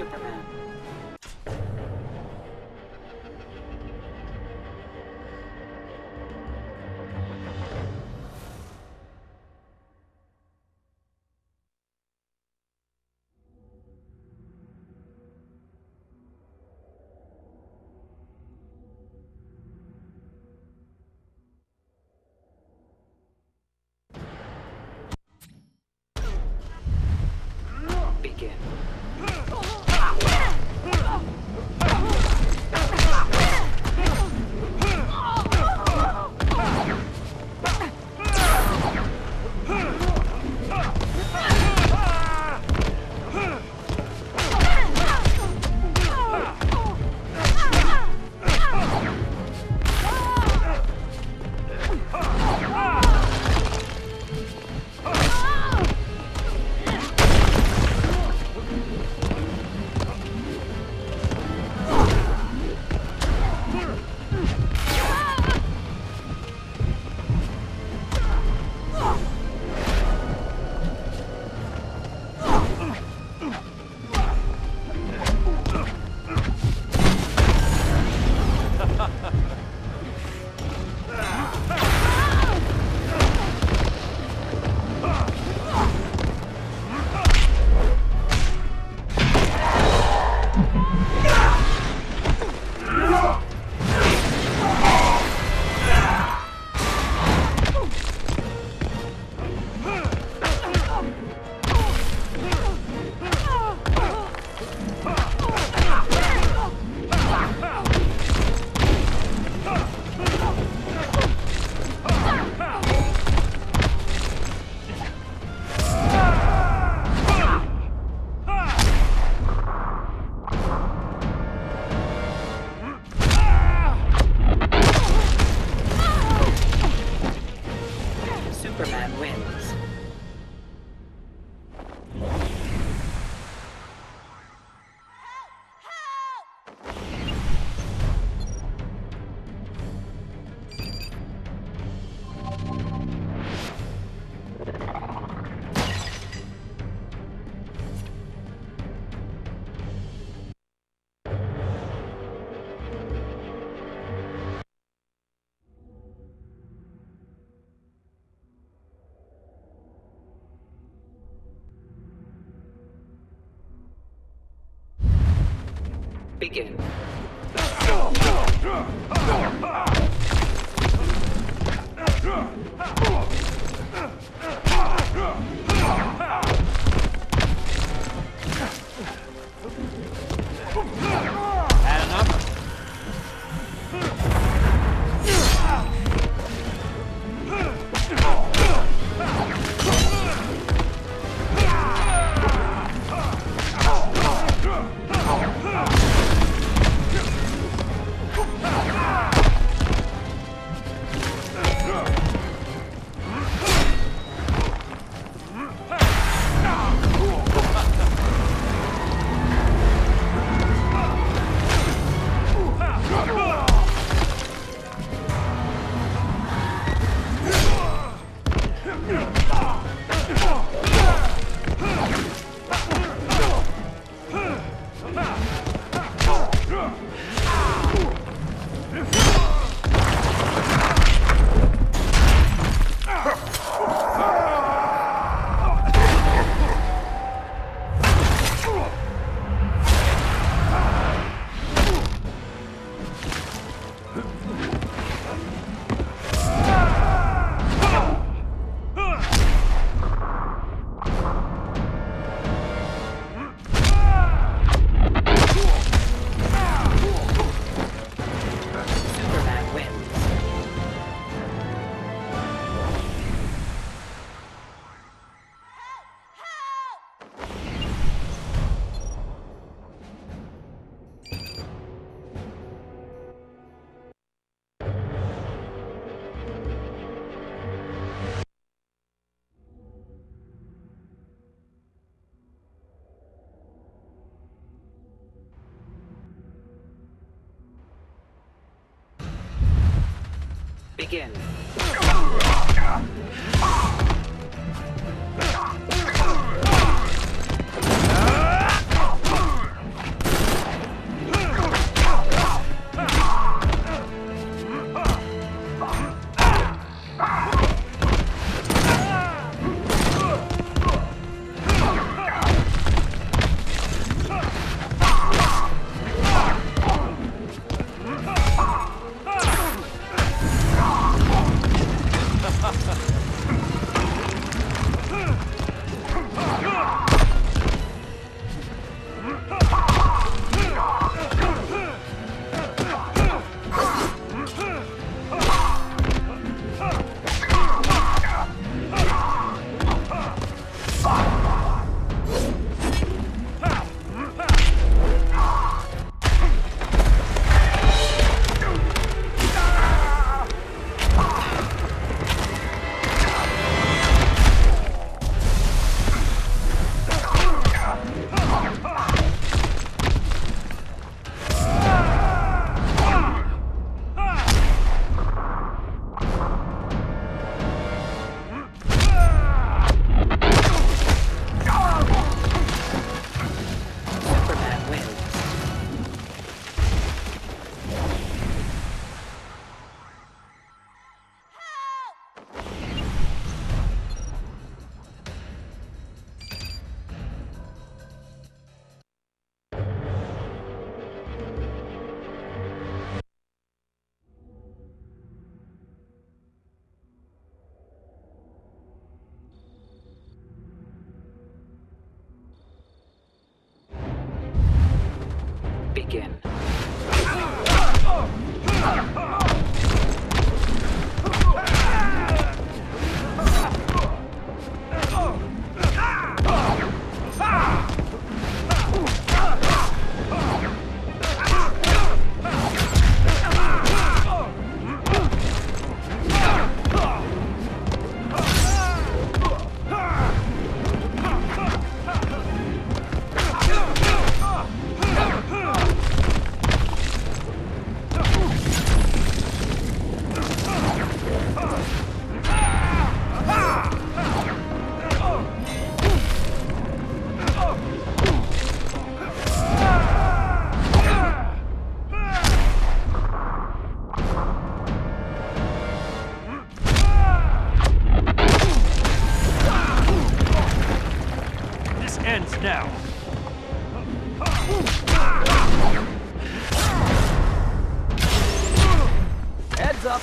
Superman. Ah! Begin. Heads up.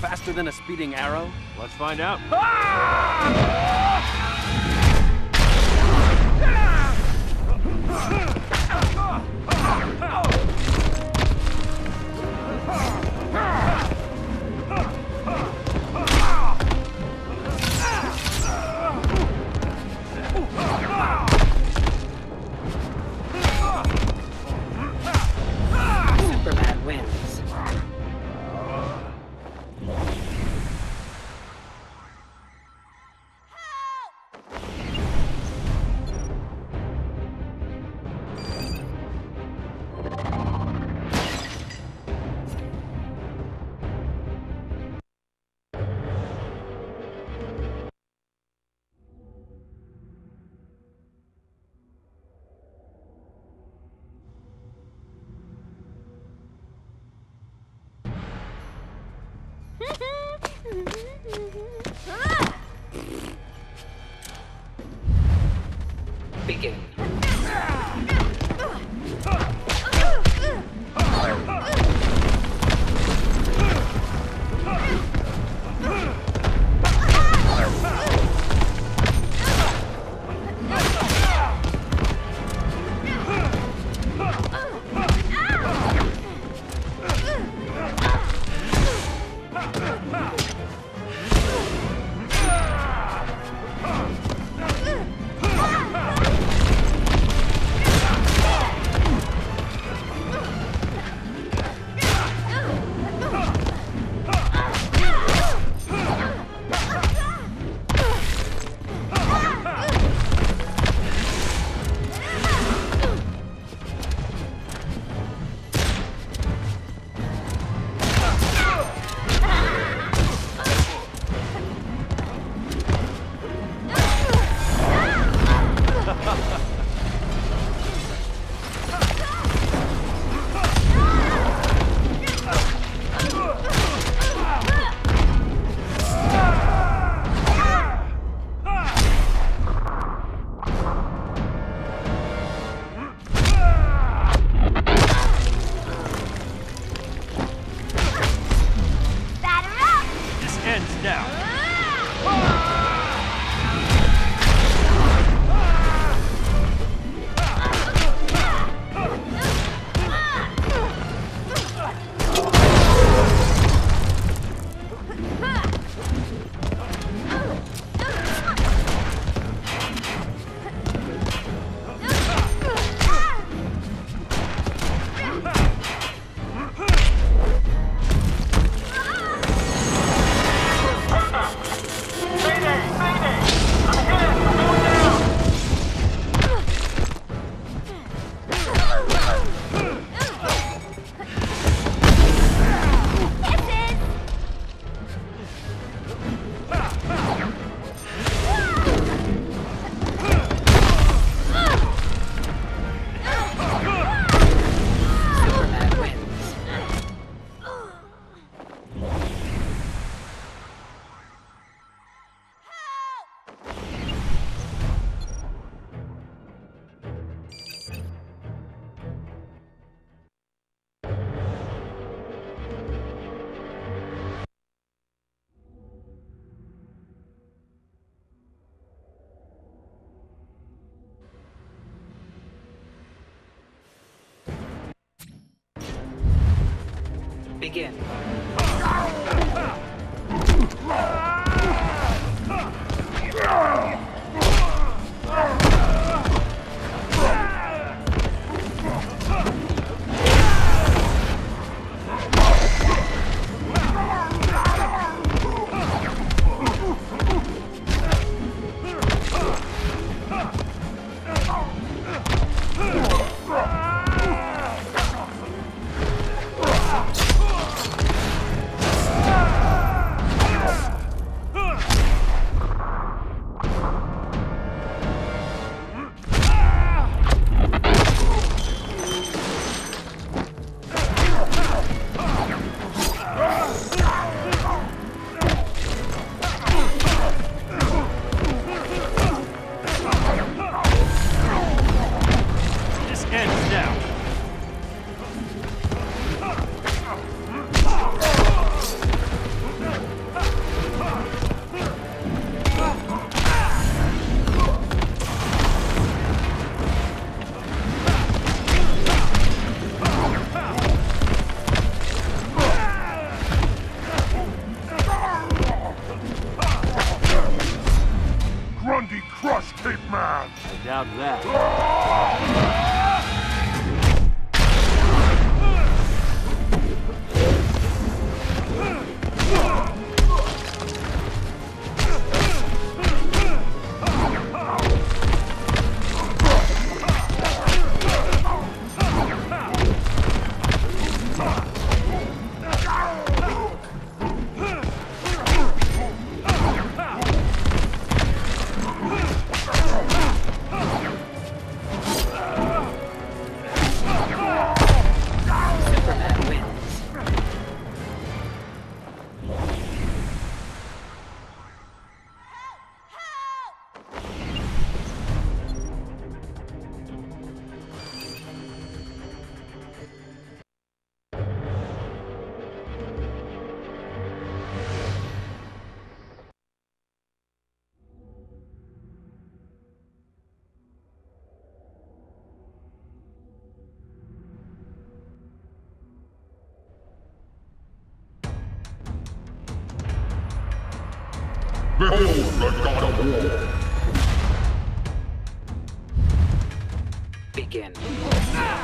Faster than a speeding arrow? Let's find out. Ah! Begin. Begin. Ah!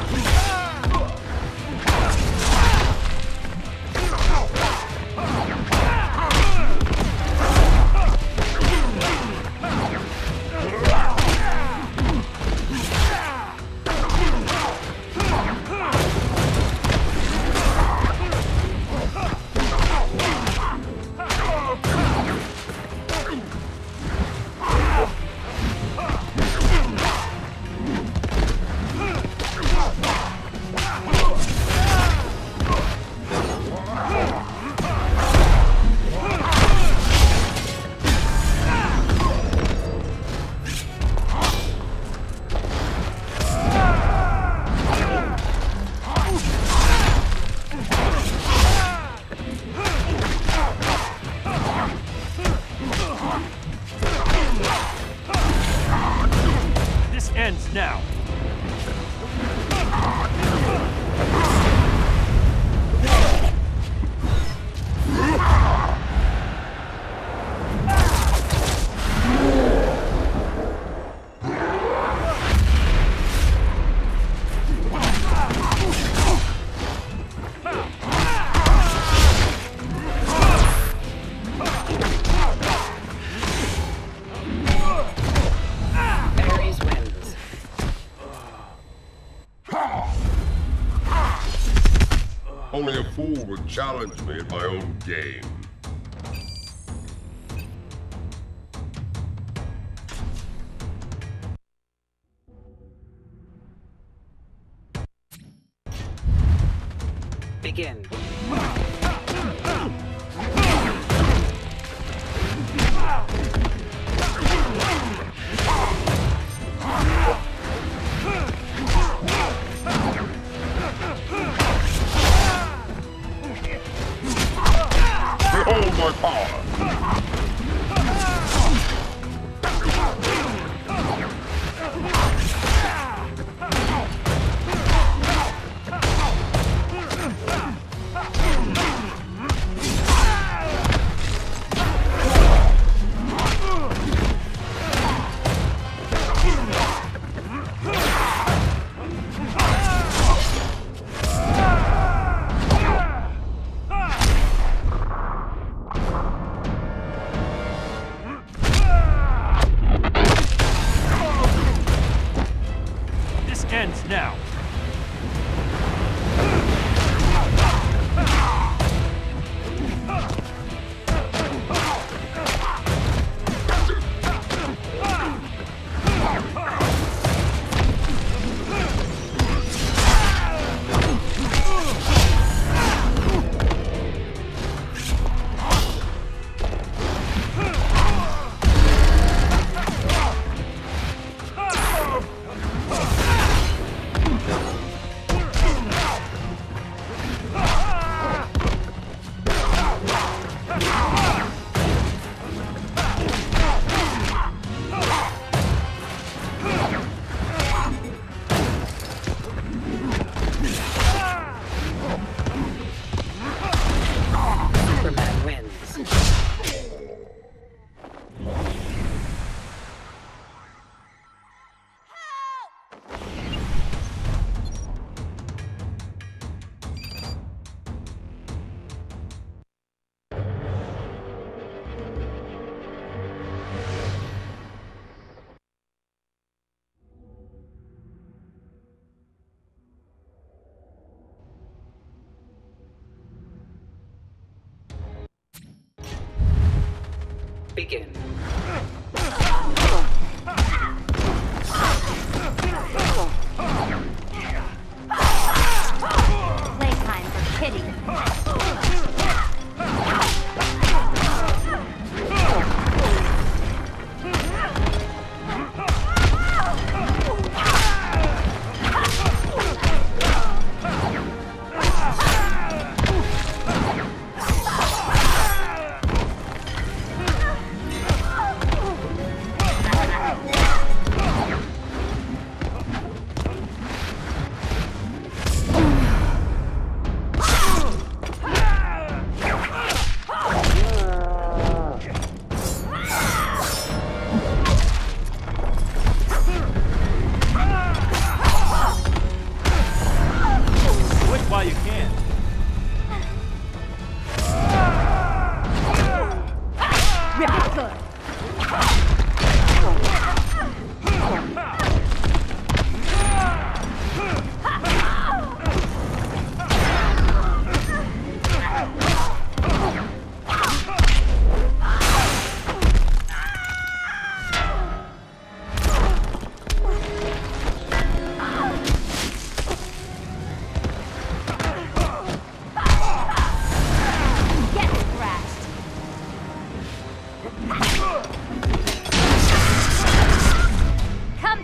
Would challenge me at my own game.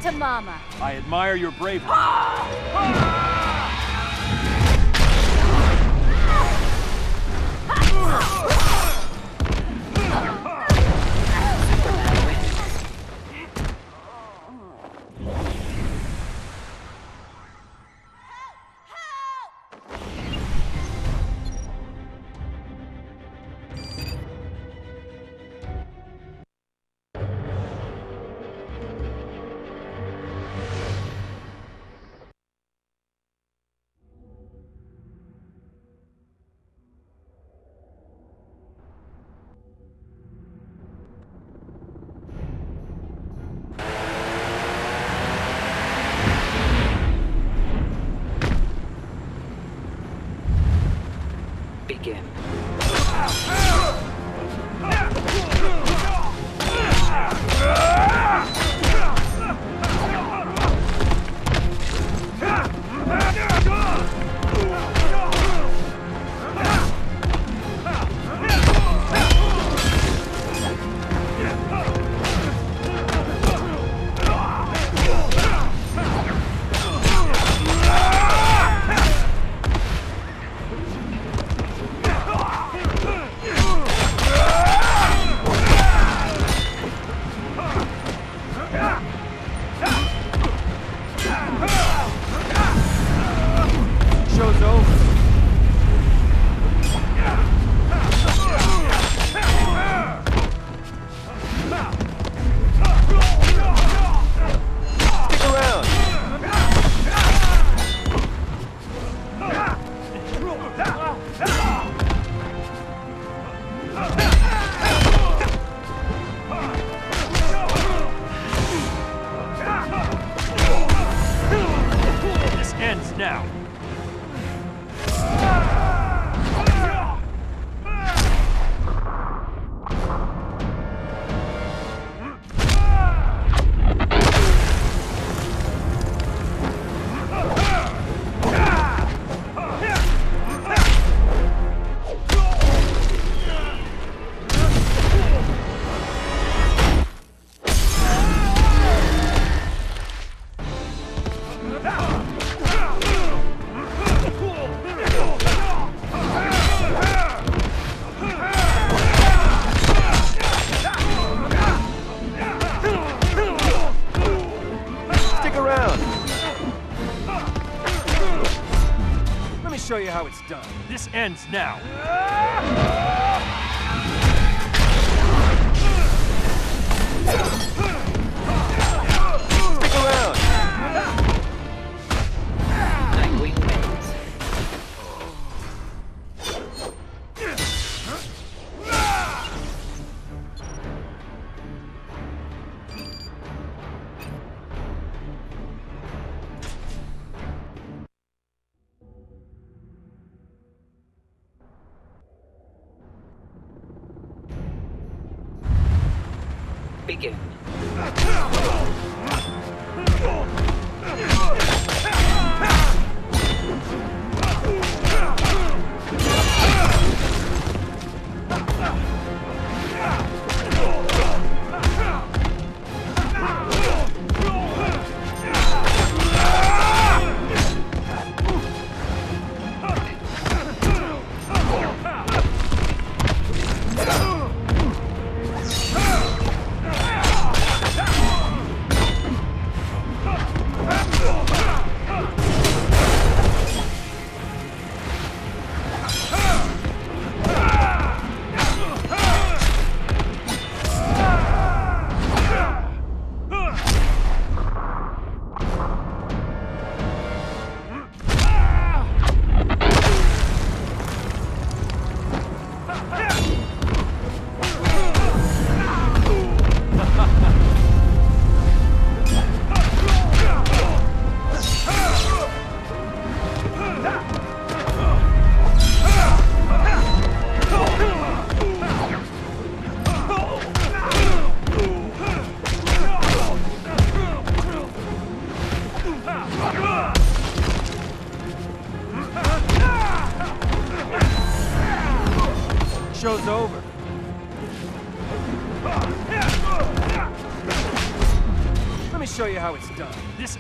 to Mama. I admire your bravery. Ah! Ah! Ah! done. This ends now.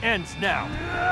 Ends now.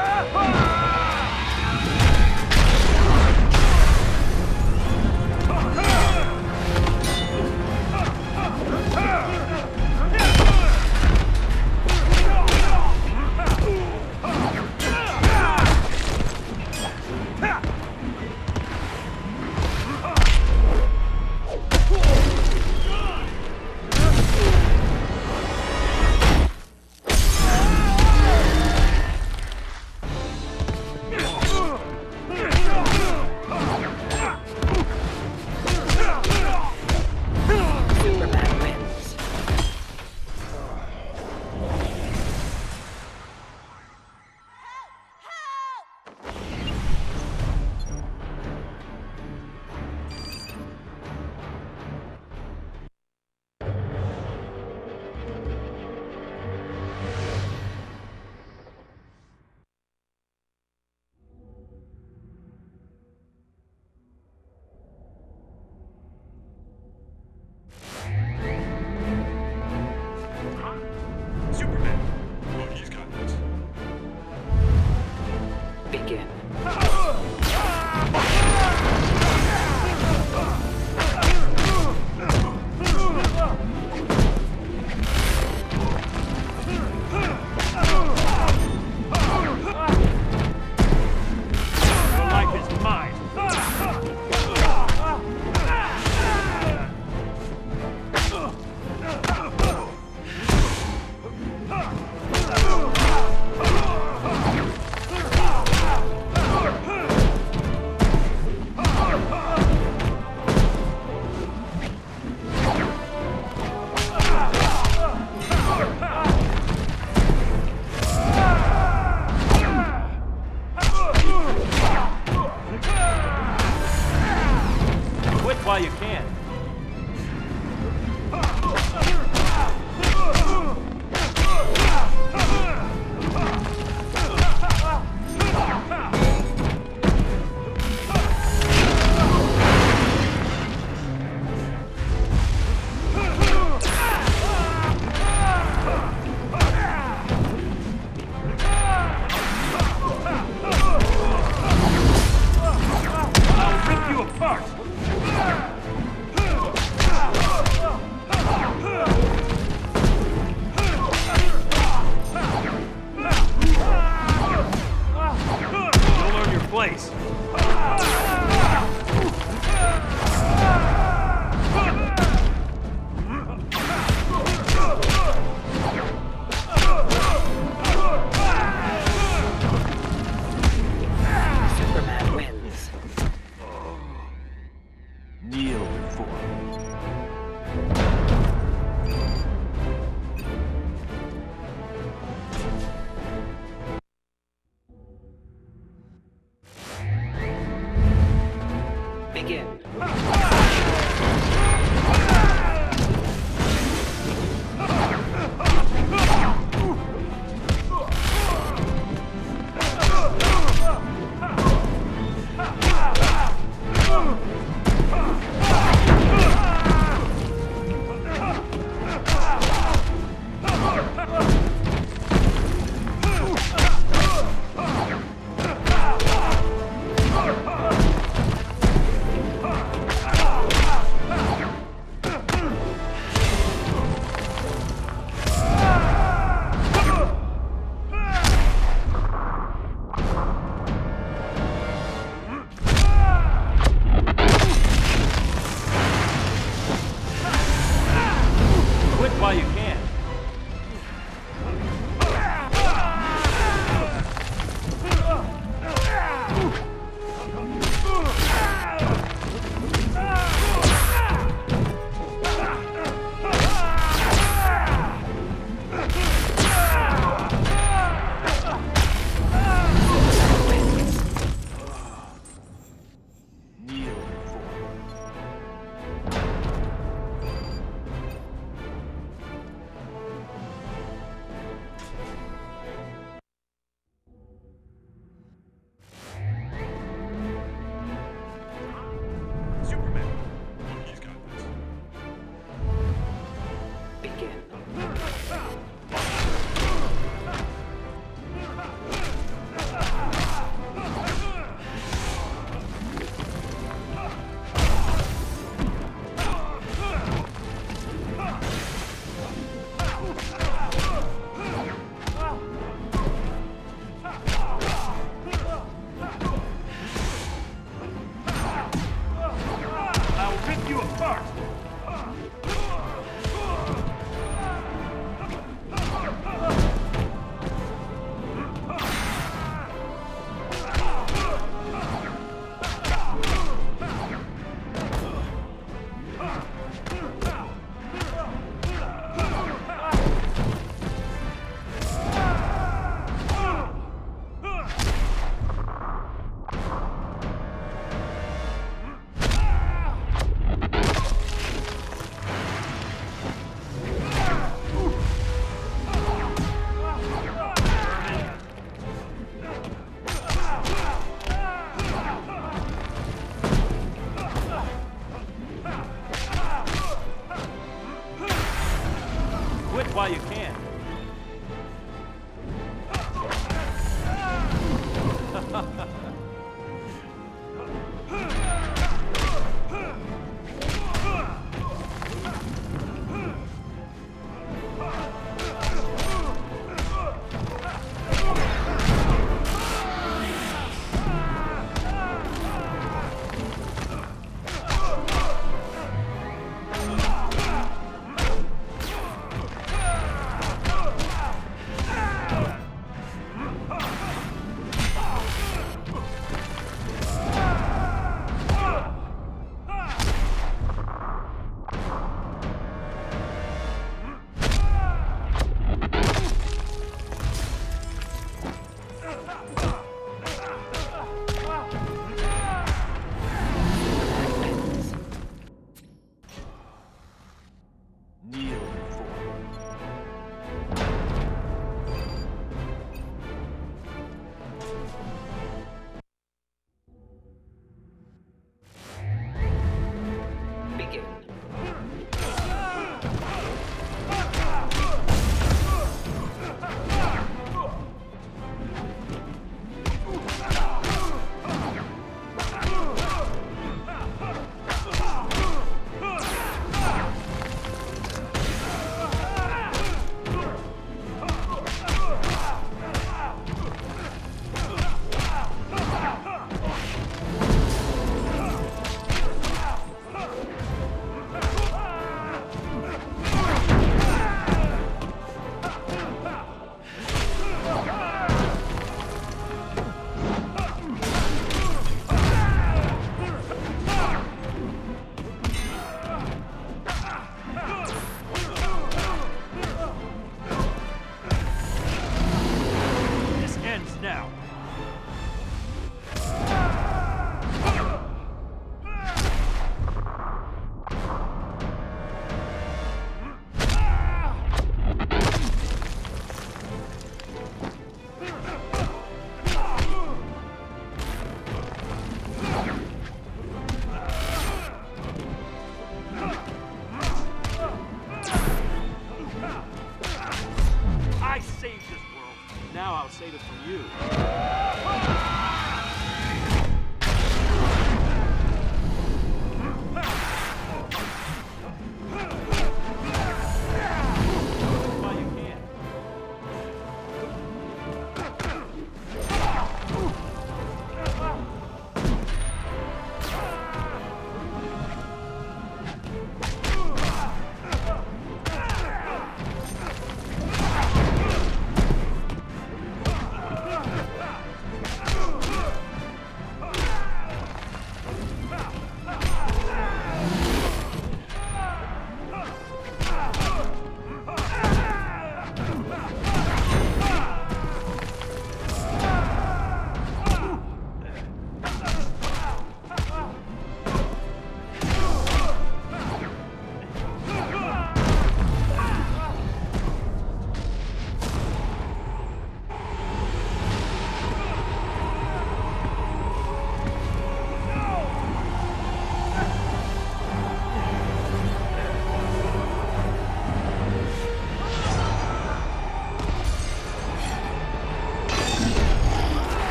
服。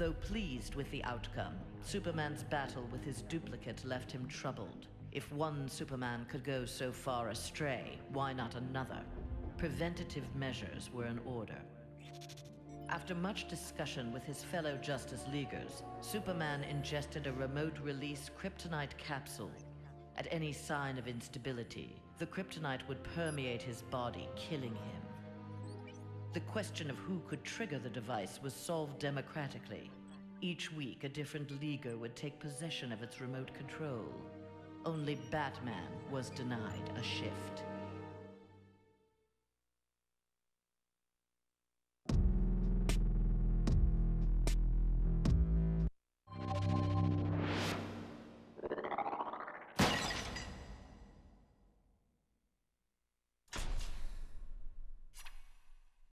Though pleased with the outcome, Superman's battle with his duplicate left him troubled. If one Superman could go so far astray, why not another? Preventative measures were in order. After much discussion with his fellow Justice Leaguers, Superman ingested a remote-release kryptonite capsule. At any sign of instability, the kryptonite would permeate his body, killing him. The question of who could trigger the device was solved democratically. Each week, a different Leaguer would take possession of its remote control. Only Batman was denied a shift.